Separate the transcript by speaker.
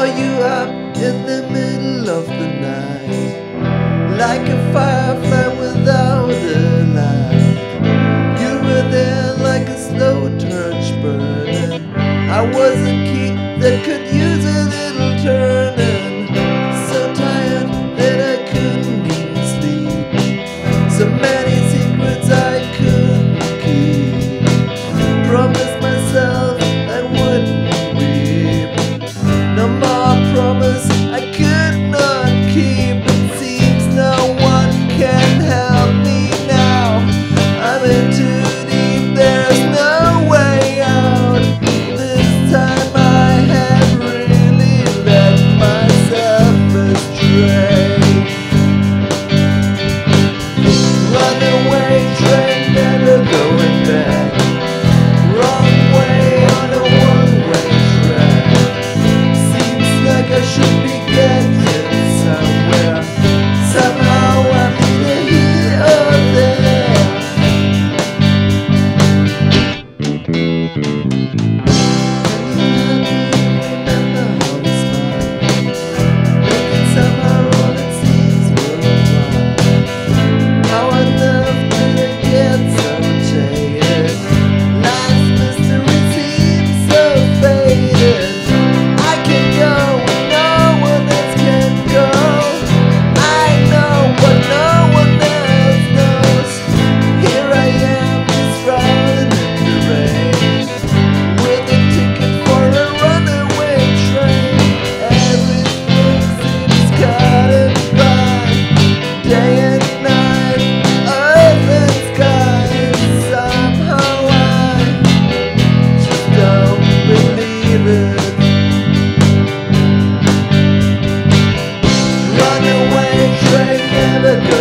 Speaker 1: call you up in the middle of the night. Like a firefly without a light. You were there like a slow torch burning I was a key that could never go.